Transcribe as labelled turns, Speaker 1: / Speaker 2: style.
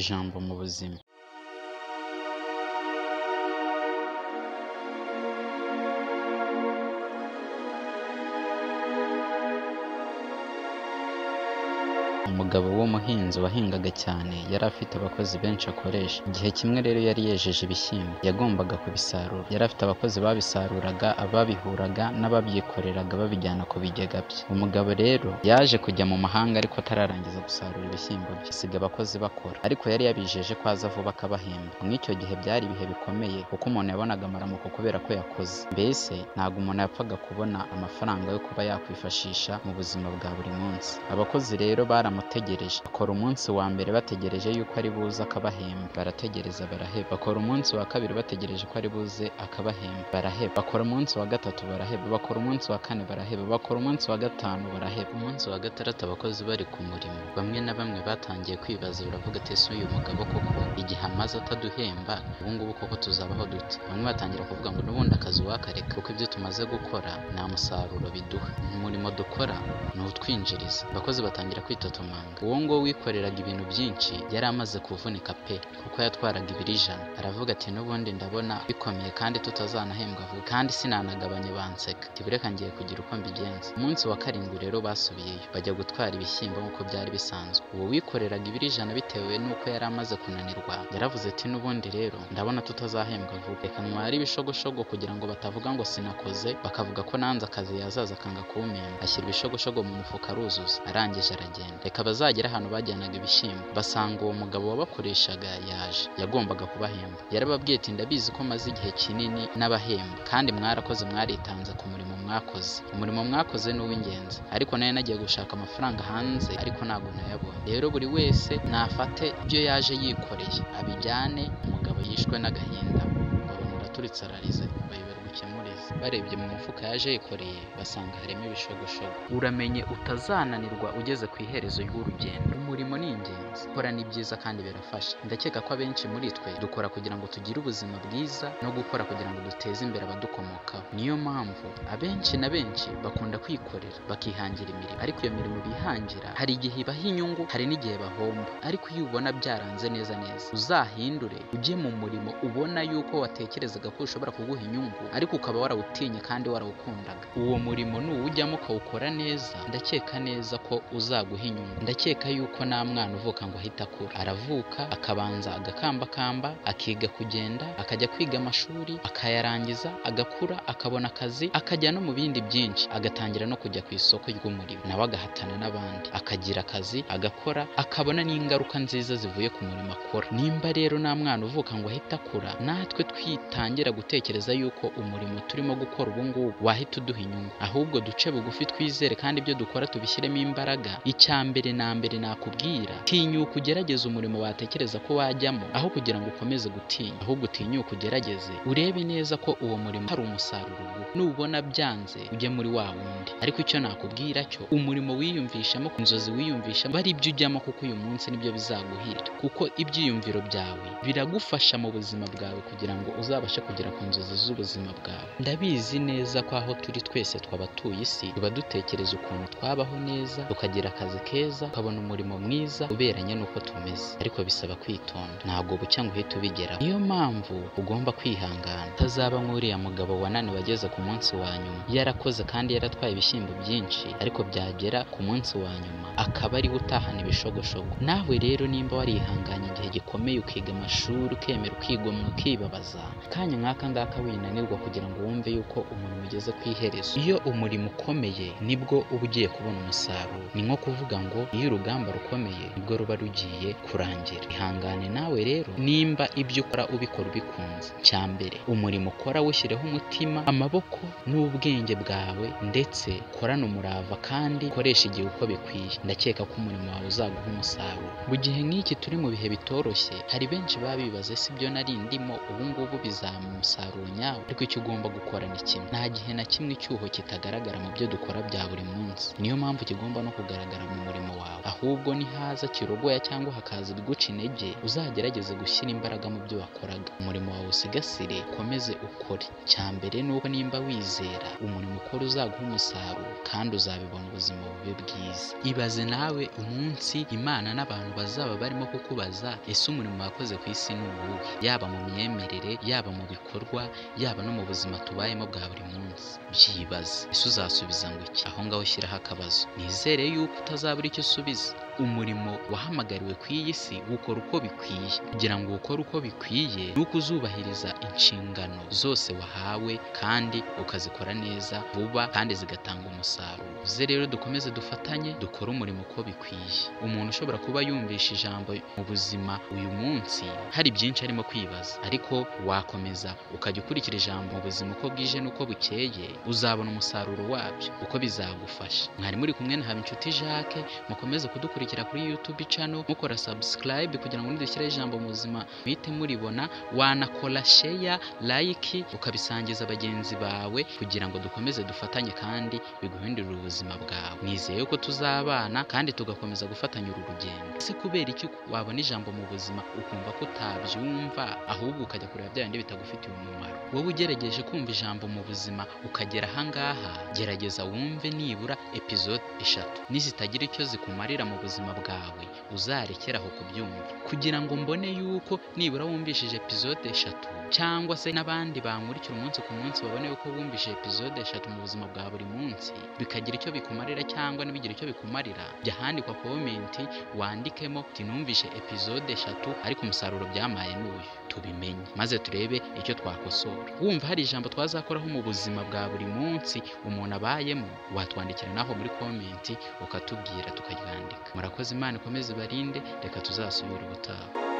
Speaker 1: ijambo mu buzima. Umugabo w'umuhinzi wahingaga cyane yari afite abakozi benshi akoresha. Igihe kimwe rero yari yejeje ibishyimbo yagombaga kubisarura. Yari afite abakozi babisaruraga ababihuraga n'ababyikoreraga babijyana ku bigega bye. Umugabo rero yaje kujya mu mahanga ariko atararangiza gusarura ibishyimbo bye. Asiga abakozi bakora ariko yari yabijeje ko aza vuba akabahemba. Muri icyo gihe byari ibihe bikomeye kuko umuntu yabonaga amaramuko kubera ko yakoze. Mbese ntabwo umuntu yapfaga kubona amafaranga yo kuba yakwifashisha mu buzima bwa buri munsi. Abakozi rero baramutegereje bakora umunsi wa mbere bategereje yuko ari buze akabahemba. Barategereza baraheba. Bakora umunsi wa kabiri bategereje ko ari buze akabahemba. Baraheba. Bakora umunsi wa gatatu baraheba. Bakora umunsi wa kane baraheba. Bakora umunsi wa gatanu baraheba. Umunsi wa gatandatu abakozi bari ku murimo. Bamwe na bamwe batangiye kwibaza. Baravuga ati ese uyu mugabo koko igihe amaze ataduhemba ubu ngubu koko tuzabaho dute? Bamwe batangira kuvuga ngo n'ubundi akazi wakareka kuko ibyo tumaze gukora nta musaruro biduha. Umurimo dukora ni utwinjiriza. Abakozi batangira kwitotomanga uwo nguwo wikoreraga ibintu byinshi yari amaze kuvunika pe. Kuko yatwaraga ibiri ijana aravuga ati n'ubundi ndabona bikomeye kandi tutazanahembwa vuba kandi sinanagabanye banseka tibureka ngiye kugira uko mbigenza. Umunsi wa karindwi rero basubiyeyo bajya gutwara ibishyimbo nk'uko byari bisanzwe. Uwo wikoreraga ibiri ijana bitewe n'uko yari amaze kunanirwa. Yaravuze ati n'ubundi rero ndabona tutazahembwa vuba. Reka ntware ibishogoshogo kugira ngo batavuga ngo sinakoze bakavuga ko nanze akazi yazaza akanga kuwumemba ashyira ibishogoshogo mu mufuka aruzuza arangije aragenda. Reka bazagera ahantu bajyanaga ibishyimbo. Basanga uwo mugabo wabakoreshaga yaje yagombaga kubahemba. Yarababwiye ati ndabizi ko maze igihe kinini n'abahemba kandi mwarakoze mwaritanze ku murimo mwakoze. Umurimo mwakoze ni uw'ingenzi. Ariko na yo nagiye gushaka amafaranga hanze ariko ntabwo nayabonye. Rero buri wese nafate ibyo yaje yikoreye. Abijyane umugabo yishwe n'agahinda babona uraturitse ararize bayoberwa ikemurize barebye mu mufuka yaje yikoreye basanga harimo ibishogoshogo. Uramenye utazananirwa ugeze ku iherezo ry'urugendo umurimo ni ingenzi. Gukora ni byiza kandi birafasha. Ndakeka ko abenshi muri twe dukora kugira ngo tugire ubuzima bwiza no gukora kugira ngo duteze imbere abadukomokaho. Niyo mpamvu abenshi na benshi bakunda kwikorera bakihangira imirimo. Ariko iyo mirimo bihangira hari igihe ibaha inyungu hari n'igihe bahomba ariko iyo ubona byaranze neza neza uzahindure ujye mu murimo ubona yuko watekerezaga ko ushobora kuguha inyungu ariko ukaba warawutinye kandi warawukundaga. Uwo murimo nuwujyamo ukawukora neza. Ndakeka neza ko uzaguha inyungu ndakeka yuko nta mwana uvuka ngo ahite akura. Aravuka akabanza agakambakamba akiga kugenda akajya kwiga amashuri akayarangiza agakura akabona akazi akajya no mu bindi byinshi. Agatangira no kujya ku isoko ry'umurimo. Nawe agahatana n'abandi. Akagira akazi agakora akabona n'ingaruka nziza zivuye ku murimo akora. Nimba rero nta mwana uvuka ngo ahite akura natwe twitangira gutekereza yuko umurimo turimo gukora ubu ngubu wahita uduha inyungu. Ahubwo duce bugufi twizere kandi ibyo dukora tubishyiremo imbaraga. Icya mbere na mbere nakubwira tinyuka ugerageze umurimo watekereza ko wajyamo aho kugira ngo ukomeze gutinya. Ahubwo utinyuka ugerageze urebe neza ko uwo murimo hari umusaruro uguha nubona byanze ujye muri wa wundi. Ariko icyo nakubwira cyo umurimo wiyumvishamo ku nzozi wiyumvishamo ari ibyo ujyamo kuko uyu munsi ni byo bizaguhira kuko ibyiyumviro byawe biragufasha mu buzima bwawe kugira ngo uzabashe kugera ku nzozi z'ubuzima bwawe ndabizi neza ko aho turi twese twabatuye isi. Tuba dutekereza ukuntu twabaho neza tukagira akazi keza tukabona umurimo mwiza uberanye n'uko tumeze. Ariko bisaba kwitonda. Ntabwo bucya ngo uhite ubigeraho. Niyo mpamvu ugomba kwihangana. Utazaba nk'uriya mugabo wananiwe ageze ku munsi wa nyuma. Yarakoze kandi yaratwaye ibishyimbo byinshi ariko byagera ku munsi wa nyuma. Akaba ari we utahana ibishogoshogo. Nawe rero nimba warihanganye igihe gikomeye ukiga amashuri ukemera ukigomwa ukibabaza. Kanya nk'aka ngaka winanirwa kugira ngo wumve yuko umurimo ugeze ku iherezo. Iyo umurimo ukomeye ni bwo uba ugiye kubona umusaruro. Ni nko kuvuga ngo iyo urugamba rukomeye ni bwo ruba rugiye kurangira. Ihangane nawe rero nimba ibyo ukora ubikora ubikunze. Cya mbere umurimo ukora wushyireho umutima amaboko n'ubwenge bwawe ndetse korana umurava kandi ukoresha igihe uko bikwiye. Ndakeka ko umurimo wawe uzaguha umusaruro. Mu gihe nk'iki turi mu bihe bitoroshye hari benshi baba bibaza ese ibyo nari ndimo ubu ngubu bizampa umusaruro nyawo ariko icyo tugomba gukora ni kimwe nta gihe na kimwe icyuho kitagaragara mu byo dukora bya buri munsi. Niyo mpamvu kigomba no kugaragara mu murimo wawe. Ahubwo nihaza kirogoya cyangwa hakaza ibiguca intege uzagerageze gushyira imbaraga mu byo wakoraga. Umurimo wawe usigasire ukomeze ukore. Cya mbere ni uko nimba wizera umurimo ukora uzaguha umusaruro kandi uzabibona ubuzima bube bwiza. Ibaze nawe umunsi imana n'abantu bazaba barimo kukubaza ese umurimo wakoze ku isi ni uwuhe? Yaba mu myemerere yaba mu bikorwa yaba no mu buzima tubayemo bwa buri munsi. Byibaze. Ese uzasubiza ngo iki? Aho ngaho ushyiraho akabazo. Nizere yuko utazabura icyo usubiza. Umurimo wahamagariwe ku iyi si gukora uko bikwiye. Kugira ngo ukore uko bikwiye ni uko uzubahiriza inshingano zose wahawe kandi ukazikora neza vuba kandi zigatanga umusaruro. Uze rero dukomeze dufatanye dukore umurimo uko bikwiye. Umuntu ushobora kuba yumvisha ijambo mu buzima uyu munsi hari byinshi arimo kwibaza. Ariko wakomeza ukajya ukurikira ijambo mu buzima uko bwije n'uko bukeye uzabona umusaruro wabyo uko bizagufasha. Mwari muri kumwe na Habinshuti Jacques mukomeze kudukurikira kuri YouTube channel mukora subscribe kugira ngo nidushyire ijambo mu buzima muhite muribona. Wanakora share like ukabisangiza bagenzi bawe kugira ngo dukomeze dufatanye kandi biguhindurire ubuzima bwawe. Nizeye ko tuzabana kandi tugakomeza gufatanya uru rugendo. Ese kubera iki wabona ijambo mu buzima ukumva ko utabyumva ahubwo ukajya kureba bya bindi bitagufitiye umumaro. Wowe ugerageje kumva ijambo mu buzima ukagera ahangaha gerageza wumve nibura episode eshatu. Nizitagira icyo zikumarira mu buzima bwawe uzarekeraho kubyumva. Kugira ngo mbone yuko nibura wumvishije episode eshatu cyangwa se n'abandi bankurikira umunsi ku munsi babone yuko wumvise episode eshatu mu buzima bwa buri munsi bikagira icyo bikumarira cyangwa ntibigire icyo bikumarira jya ahandikwa komenti wandikemo uti numvishe episode eshatu ariko umusaruro byamaye n'uyu. Tubimenye maze turebe icyo twakosora. Wumva hari ijambo twazakoraho mu buzima bwa buri munsi umuntu abayemo watwandikira naho muri komenti ukatubwira tukaryandika. Murakoze imana ikomeze ibarinde reka tuzasubire ubutaha.